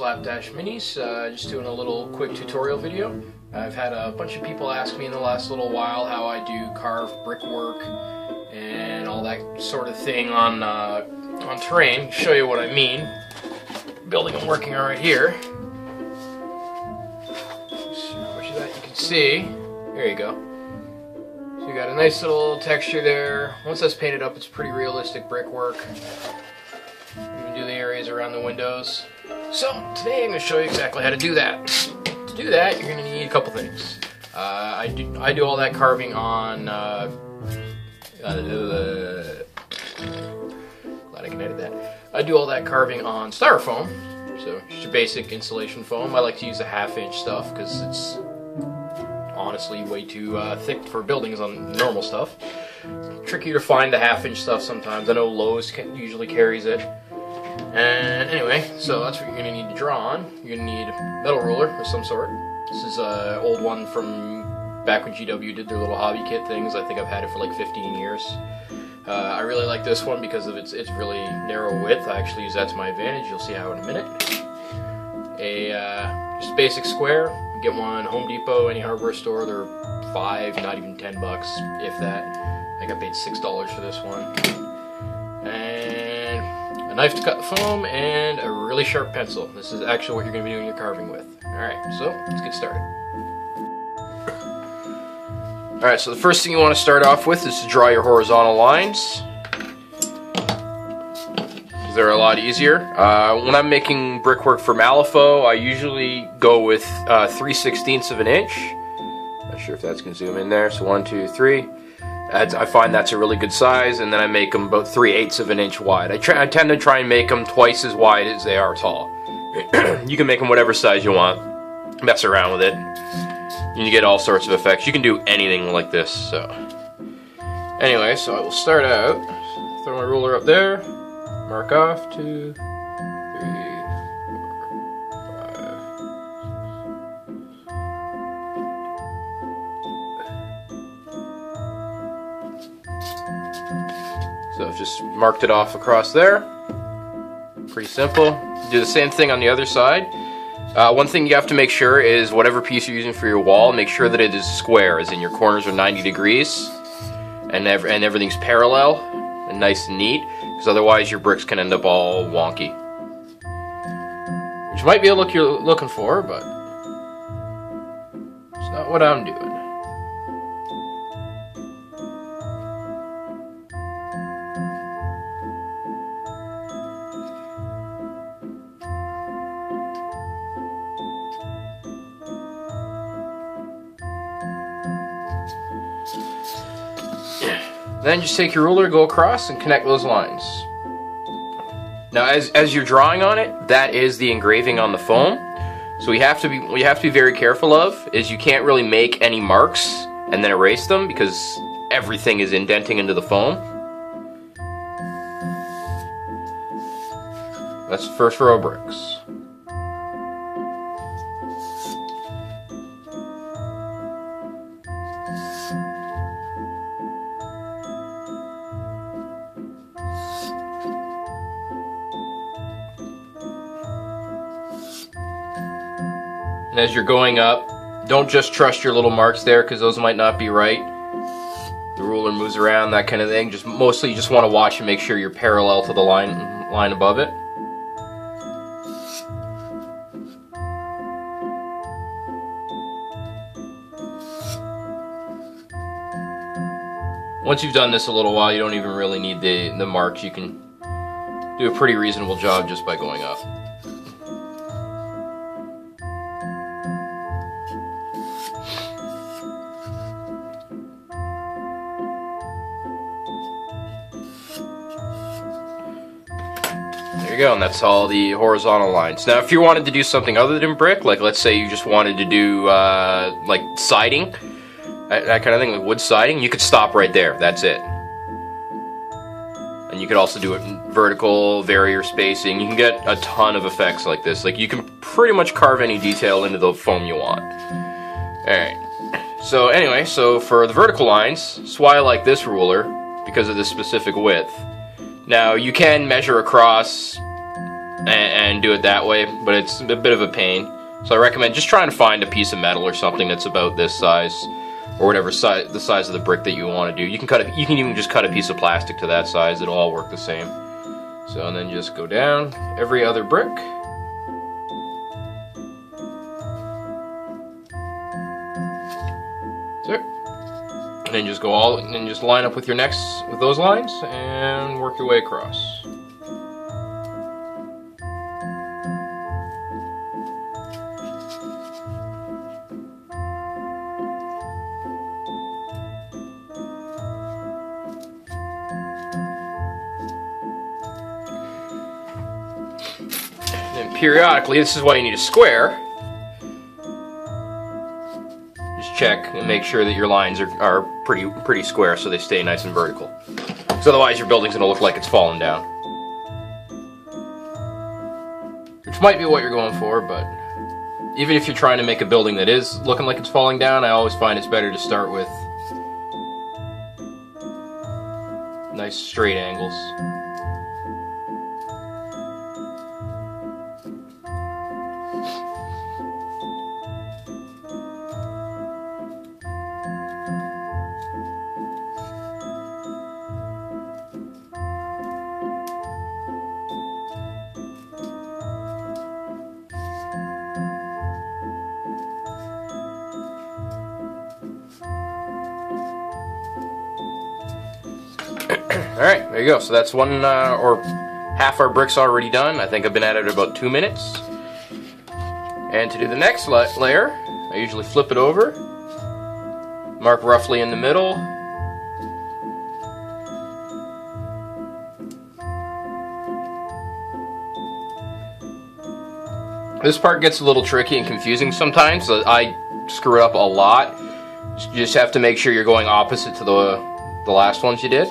Slapdash Minis. Uh, just doing a little quick tutorial video. I've had a bunch of people ask me in the last little while how I do carve brickwork and all that sort of thing on uh, on terrain. Show you what I mean. Building I'm working on right here. How much of that you can see? There you go. So you got a nice little texture there. Once that's painted up, it's pretty realistic brickwork. Around the windows. So today I'm going to show you exactly how to do that. To do that, you're going to need a couple things. Uh, I do I do all that carving on. Uh, uh, glad I can edit that. I do all that carving on styrofoam. So just your basic insulation foam. I like to use the half inch stuff because it's honestly way too uh, thick for buildings on normal stuff. Tricky to find the half inch stuff sometimes. I know Lowe's usually carries it. And anyway, so that's what you're gonna need to draw on. You're gonna need a metal ruler of some sort. This is an old one from back when GW did their little hobby kit things. I think I've had it for like 15 years. Uh, I really like this one because of its its really narrow width. I actually use that to my advantage. You'll see how in a minute. A uh, just a basic square. Get one Home Depot, any hardware store. They're five, not even ten bucks, if that. I got paid six dollars for this one. A knife to cut the foam, and a really sharp pencil. This is actually what you're going to be doing your carving with. All right, so let's get started. All right, so the first thing you want to start off with is to draw your horizontal lines. They're a lot easier. Uh, when I'm making brickwork for Malifaux, I usually go with uh, 3 16ths of an inch. Sure if that's going to zoom in there. So one, two, three. That's, I find that's a really good size, and then I make them about 3 eighths of an inch wide. I, try, I tend to try and make them twice as wide as they are tall. you can make them whatever size you want. Mess around with it. And you get all sorts of effects. You can do anything like this, so. Anyway, so I will start out. Throw my ruler up there. Mark off two, just marked it off across there. Pretty simple. Do the same thing on the other side. Uh, one thing you have to make sure is whatever piece you're using for your wall, make sure that it is square, as in your corners are 90 degrees, and ev- and everything's parallel and nice and neat, because otherwise your bricks can end up all wonky. Which might be a look you're looking for, but it's not what I'm doing. Then just take your ruler, go across, and connect those lines. Now, as, as you're drawing on it, that is the engraving on the foam. So we have to be we have to be very careful of is you can't really make any marks and then erase them because everything is indenting into the foam. That's the first row of bricks. As you're going up, don't just trust your little marks there because those might not be right. The ruler moves around, that kind of thing. Just mostly you just want to watch and make sure you're parallel to the line line above it. Once you've done this a little while, you don't even really need the, the marks. You can do a pretty reasonable job just by going up. Go, and that's all the horizontal lines. Now, if you wanted to do something other than brick, like let's say you just wanted to do uh, like siding, that, that kind of thing, like wood siding, you could stop right there. That's it. And you could also do it in vertical, vary your spacing. You can get a ton of effects like this. Like you can pretty much carve any detail into the foam you want. Alright. So anyway, so for the vertical lines, that's why I like this ruler, because of this specific width. Now, you can measure across and, and do it that way, but it's a bit of a pain. So I recommend just trying to find a piece of metal or something that's about this size, or whatever size the size of the brick that you want to do. You can cut it. You can even just cut a piece of plastic to that size. It'll all work the same. So and then just go down every other brick. So, and then just go all and just line up with your next with those lines and work your way across. Periodically, this is why you need a square. Just check and make sure that your lines are, are pretty pretty square so they stay nice and vertical. Because otherwise your building's gonna look like it's falling down. Which might be what you're going for, but even if you're trying to make a building that is looking like it's falling down, I always find it's better to start with nice straight angles. All right, there you go. So that's one uh, or half our bricks already done. I think I've been at it about two minutes. And to do the next la layer, I usually flip it over, mark roughly in the middle. This part gets a little tricky and confusing sometimes. So I screw up a lot. You just have to make sure you're going opposite to the the last ones you did.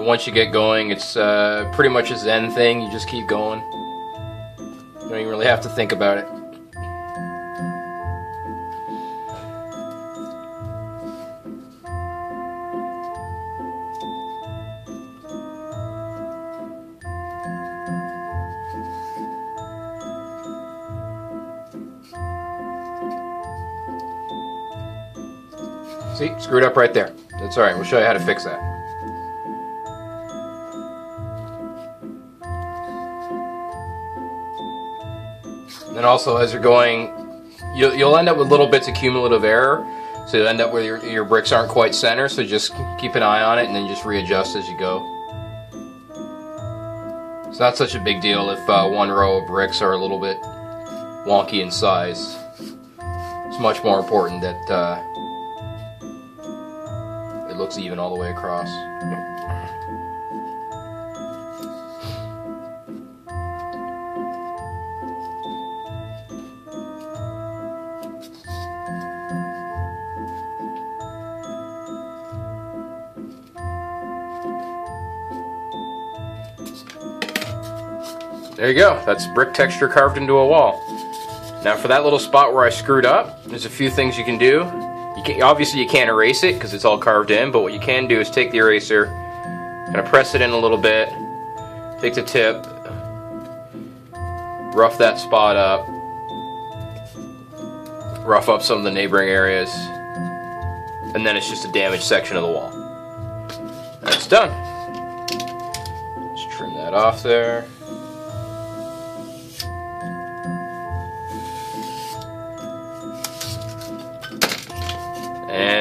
But once you get going, it's uh, pretty much a zen thing. You just keep going. You don't even really have to think about it. See, screwed up right there. That's alright, we'll show you how to fix that. And also, as you're going, you'll, you'll end up with little bits of cumulative error. So you'll end up where your, your bricks aren't quite center. So just keep an eye on it and then just readjust as you go. It's not such a big deal if uh, one row of bricks are a little bit wonky in size. It's much more important that uh, it looks even all the way across. There you go. That's brick texture carved into a wall. Now for that little spot where I screwed up, there's a few things you can do. You can, obviously you can't erase it because it's all carved in, but what you can do is take the eraser, kind of press it in a little bit, take the tip, rough that spot up, rough up some of the neighboring areas, and then it's just a damaged section of the wall. That's done. Just trim that off there.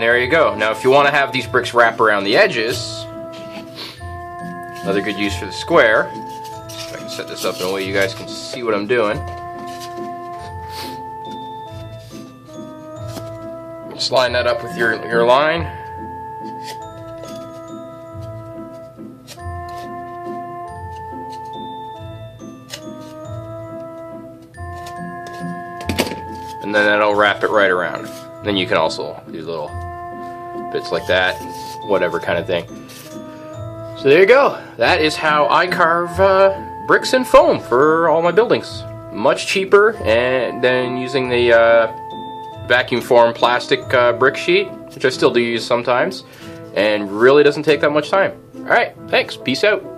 There you go. Now, if you want to have these bricks wrap around the edges, another good use for the square. If I can set this up in a way you guys can see what I'm doing. Just line that up with your, your line. And then that'll wrap it right around. Then you can also do little bits like that, whatever kind of thing. So there you go. That is how I carve uh, bricks and foam for all my buildings. Much cheaper and than using the uh, vacuum form plastic uh, brick sheet, which I still do use sometimes, and really doesn't take that much time. All right, thanks. Peace out.